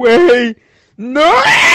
Way! Não! É!